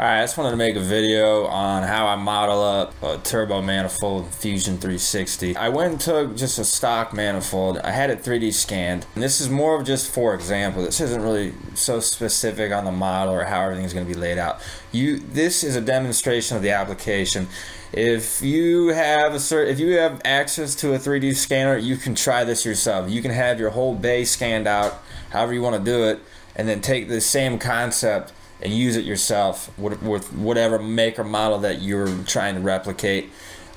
Alright, I just wanted to make a video on how I model up a turbo manifold Fusion 360. I went and took just a stock manifold. I had it 3D scanned. And this is more of just for example. This isn't really so specific on the model or how everything's going to be laid out. You, This is a demonstration of the application. If you have a cert, if you have access to a 3D scanner, you can try this yourself. You can have your whole bay scanned out, however you want to do it, and then take the same concept and use it yourself with, whatever make or model that you're trying to replicate.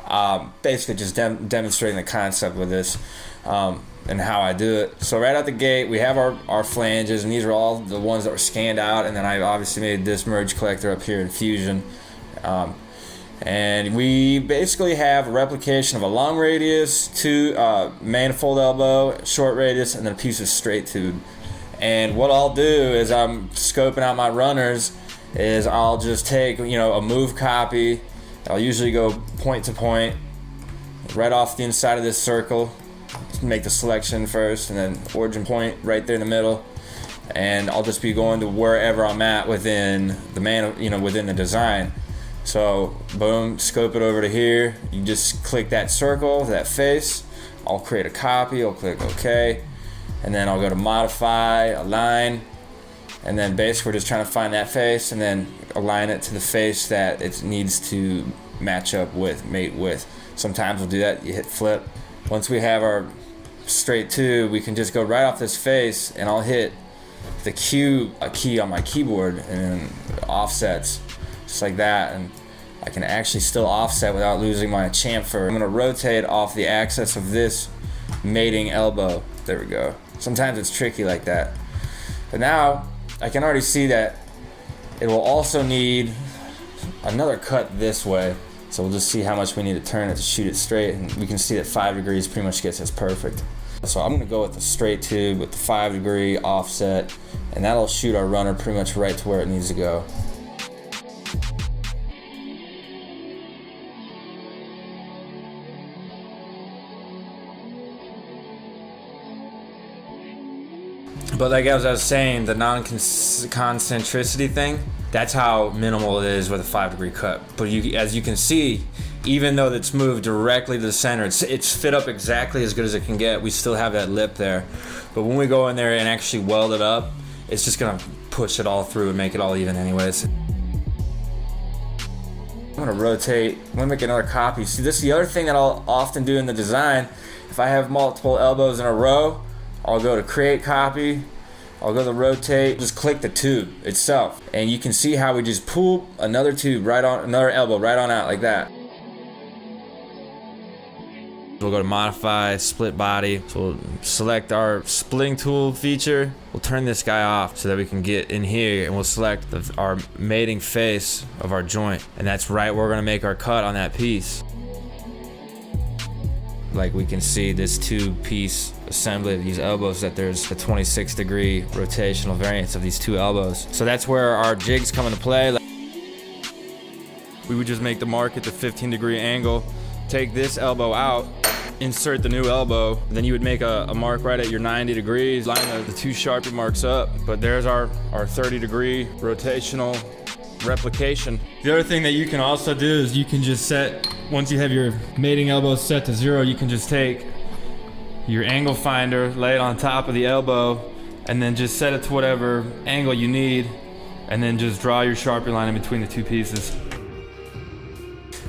Um, basically, just dem demonstrating the concept with this um, and how I do it. So right out the gate, we have our, our flanges, and these are all the ones that were scanned out. And then I obviously made this merge collector up here in Fusion. Um, and we basically have a replication of a long radius, two uh, manifold elbow, short radius, and then a piece of straight tube. And what I'll do is I'm scoping out my runners is I'll just take, you know, a move copy. I'll usually go point to point right off the inside of this circle. Make the selection first and then origin point right there in the middle. And I'll just be going to wherever I'm at within the man, you know, within the design. So boom, scope it over to here. You just click that circle, that face. I'll create a copy, I'll click OK and then I'll go to modify, align, and then basically we're just trying to find that face and then align it to the face that it needs to match up with, mate with. Sometimes we'll do that, you hit flip. Once we have our straight two, we can just go right off this face and I'll hit the Q key on my keyboard and offsets just like that and I can actually still offset without losing my chamfer. I'm gonna rotate off the axis of this mating elbow. There we go. Sometimes it's tricky like that. But now I can already see that it will also need another cut this way. So we'll just see how much we need to turn it to shoot it straight. And we can see that five degrees pretty much gets us perfect. So I'm gonna go with the straight tube with the five degree offset and that'll shoot our runner pretty much right to where it needs to go. But like as I was saying, the non-concentricity thing, that's how minimal it is with a five degree cut. But you, as you can see, even though it's moved directly to the center, it's, it's fit up exactly as good as it can get. We still have that lip there. But when we go in there and actually weld it up, it's just gonna push it all through and make it all even anyways. I'm gonna rotate, I'm gonna make another copy. See, this is the other thing that I'll often do in the design. If I have multiple elbows in a row, I'll go to create copy. I'll go to rotate, just click the tube itself. And you can see how we just pull another tube right on, another elbow right on out like that. We'll go to modify, split body. So we'll select our splitting tool feature. We'll turn this guy off so that we can get in here and we'll select the, our mating face of our joint. And that's right where we're gonna make our cut on that piece like we can see this two piece assembly of these elbows that there's a 26 degree rotational variance of these two elbows. So that's where our jigs come into play. We would just make the mark at the 15 degree angle, take this elbow out, insert the new elbow, then you would make a, a mark right at your 90 degrees, line the, the two Sharpie marks up. But there's our, our 30 degree rotational replication. The other thing that you can also do is you can just set once you have your mating elbow set to zero, you can just take your angle finder, lay it on top of the elbow, and then just set it to whatever angle you need, and then just draw your Sharpie line in between the two pieces.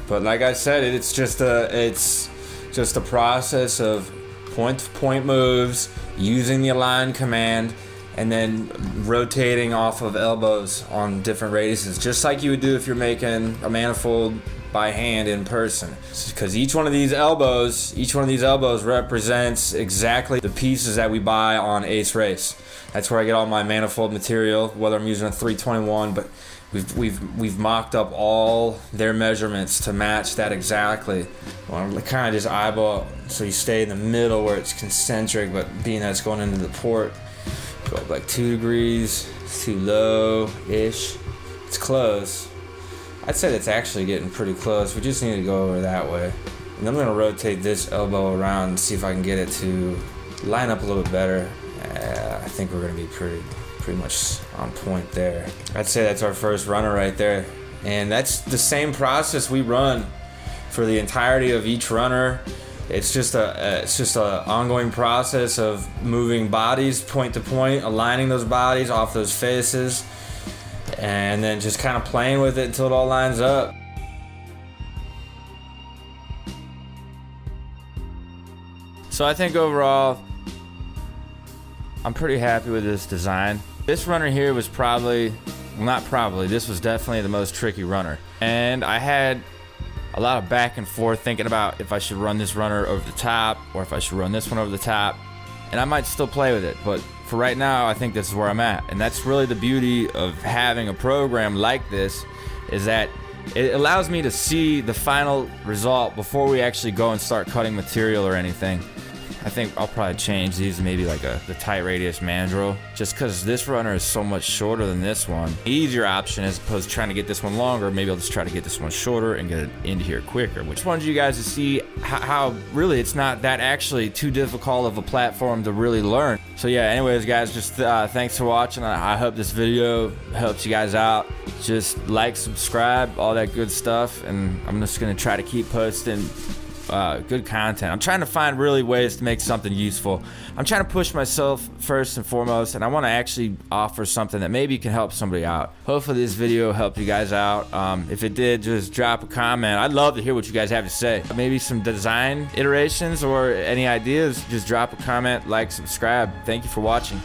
But like I said, it's just a it's just a process of point to point moves, using the align command, and then rotating off of elbows on different radiuses, just like you would do if you're making a manifold by hand in person. Because each one of these elbows each one of these elbows represents exactly the pieces that we buy on ace race. That's where i get all my manifold material whether i'm using a 321 but we've we've we've mocked up all their measurements to match that exactly. Well, I'm kind of just eyeball so you stay in the middle where it's concentric but being that it's going into the port go up like two degrees it's too low ish it's close I'd say that's actually getting pretty close. We just need to go over that way. And I'm gonna rotate this elbow around and see if I can get it to line up a little bit better. Uh, I think we're gonna be pretty, pretty much on point there. I'd say that's our first runner right there. And that's the same process we run for the entirety of each runner. It's just a it's just a ongoing process of moving bodies point to point, aligning those bodies off those faces, and then just kind of playing with it until it all lines up. So I think overall, I'm pretty happy with this design. This runner here was probably, well not probably, this was definitely the most tricky runner. And I had a lot of back and forth thinking about if I should run this runner over the top or if I should run this one over the top. And I might still play with it, but for right now, I think this is where I'm at. And that's really the beauty of having a program like this is that it allows me to see the final result before we actually go and start cutting material or anything. I think I'll probably change these maybe like a the tight radius mandrel just because this runner is so much shorter than this one. Easier option as opposed to trying to get this one longer. Maybe I'll just try to get this one shorter and get it into here quicker. Which wanted you guys to see how, how really it's not that actually too difficult of a platform to really learn. So yeah, anyways guys, just uh, thanks for watching. I, I hope this video helps you guys out. Just like, subscribe, all that good stuff. And I'm just gonna try to keep posting uh, good content. I'm trying to find really ways to make something useful. I'm trying to push myself first and foremost, and I want to actually offer something that maybe can help somebody out. Hopefully, this video helped you guys out. Um, if it did, just drop a comment. I'd love to hear what you guys have to say. Maybe some design iterations or any ideas. Just drop a comment, like, subscribe. Thank you for watching.